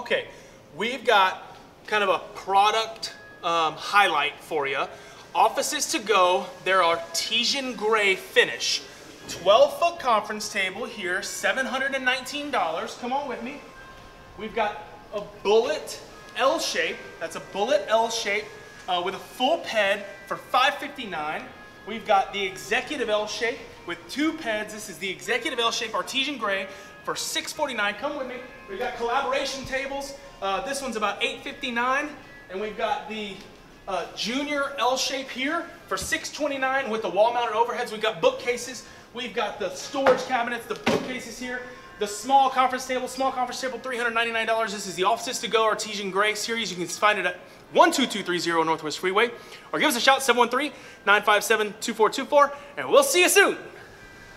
Okay, we've got kind of a product um, highlight for you. Offices to go, they're artesian gray finish. 12 foot conference table here, $719. Come on with me. We've got a bullet L shape. That's a bullet L shape uh, with a full ped for 559. We've got the executive L shape with two peds. This is the executive L shape artesian gray for 649. Come with me. We've got collaboration tables. Uh, this one's about 859, and we've got the uh, junior L shape here for 629 with the wall-mounted overheads. We've got bookcases. We've got the storage cabinets, the bookcases here. The small conference table, small conference table, $399. This is the Offices to Go Artesian Gray series. You can find it at 12230 Northwest Freeway or give us a shout 713 957 2424 and we'll see you soon.